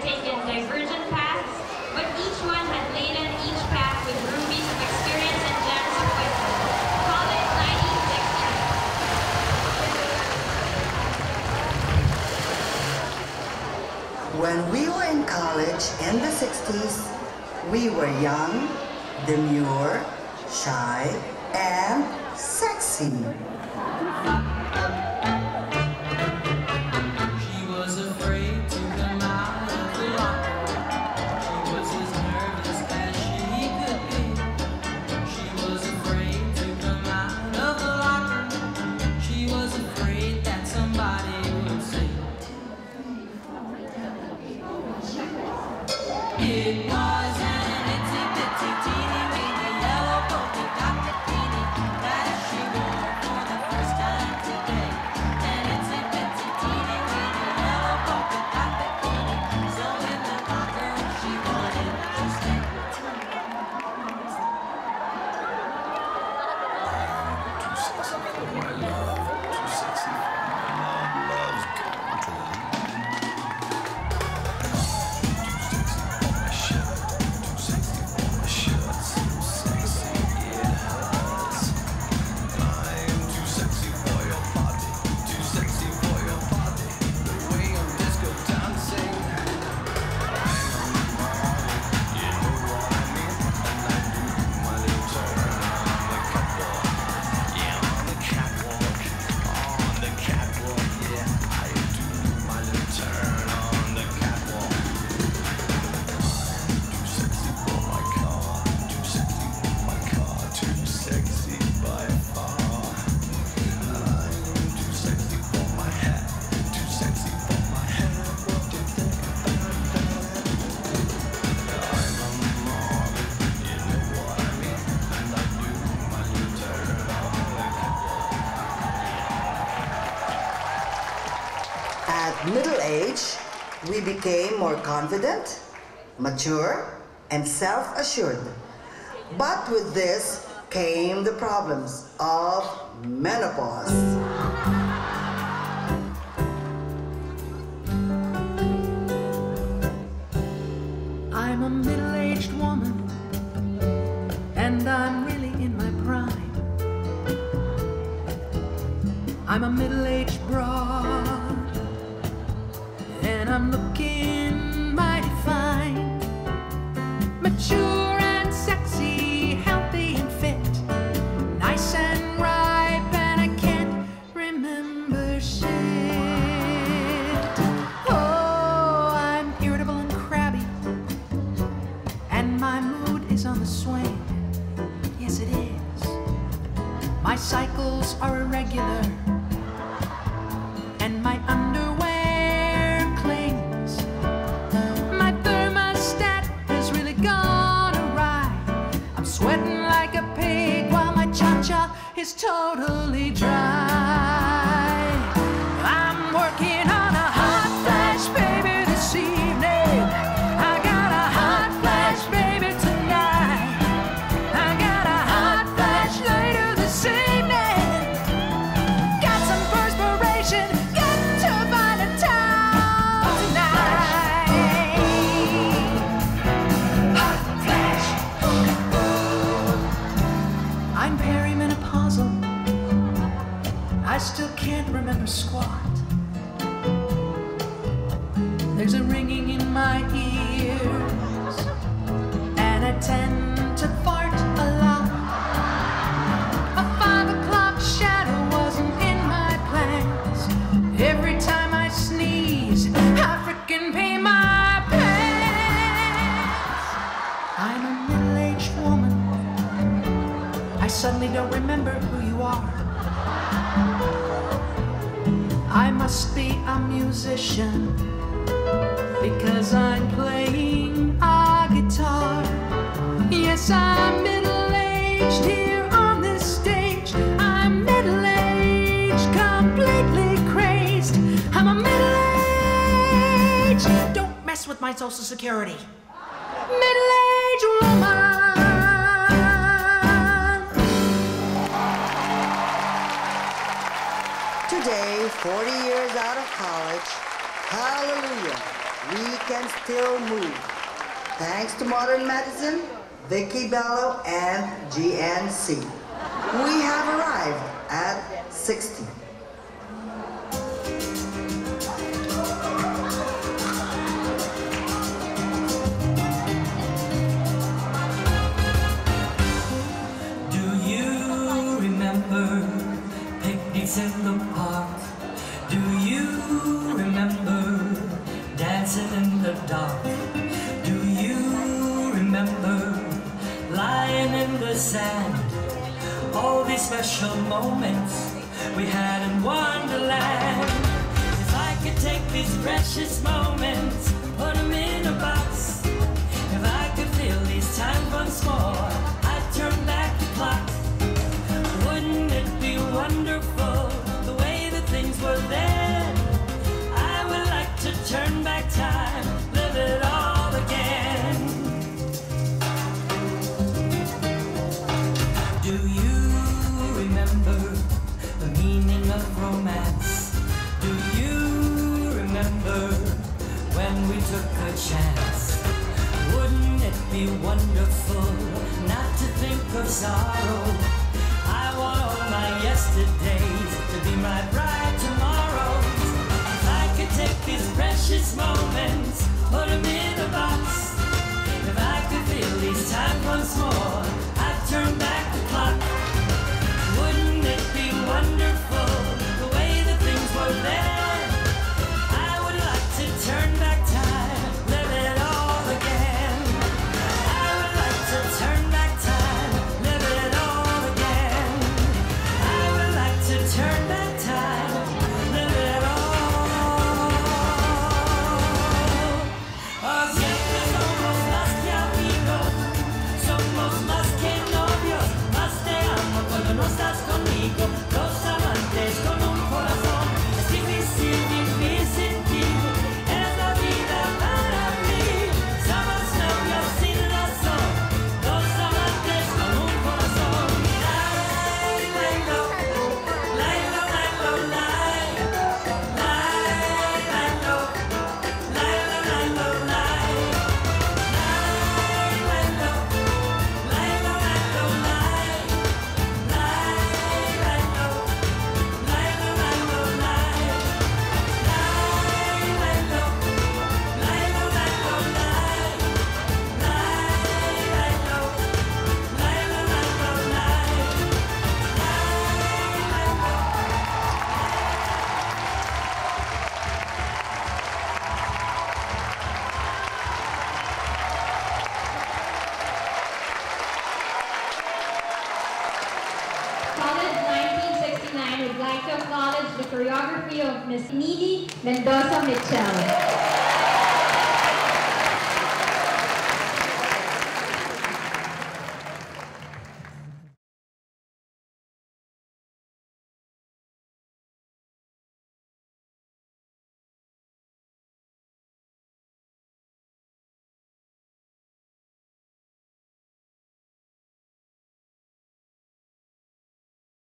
taken divergent paths, but each one had laden each path with rubies of experience and gems of wisdom. Call it 1960. When we were in college in the 60s, we were young, demure, shy, and sexy. Age, we became more confident, mature, and self-assured. But with this came the problems of menopause. I'm a middle-aged woman, and I'm really in my prime. I'm a middle-aged broad, I'm looking mighty fine. Mature and sexy, healthy and fit, nice and ripe, and I can't remember shit. Oh, I'm irritable and crabby, and my mood is on the swing. Yes, it is. My cycles are irregular, is totally dry. There's a ringing in my ears, and I tend to fart a lot. A five o'clock shadow wasn't in my plans. Every time I sneeze, I frickin' pee my pants. I'm a middle-aged woman. I suddenly don't remember who you are. I must be a musician my social security. Middle-aged woman. Today, 40 years out of college, hallelujah, we can still move. Thanks to modern medicine, Vicki Belo and GNC. We have arrived at 60. special moments we had in Wonderland. If I could take these precious moments, put them in a box. If I could feel these times once more. took a chance. Wouldn't it be wonderful not to think of sorrow? I want all my yesterdays to be my bright tomorrow. like to acknowledge the choreography of Miss Nini Mendoza Mitchell.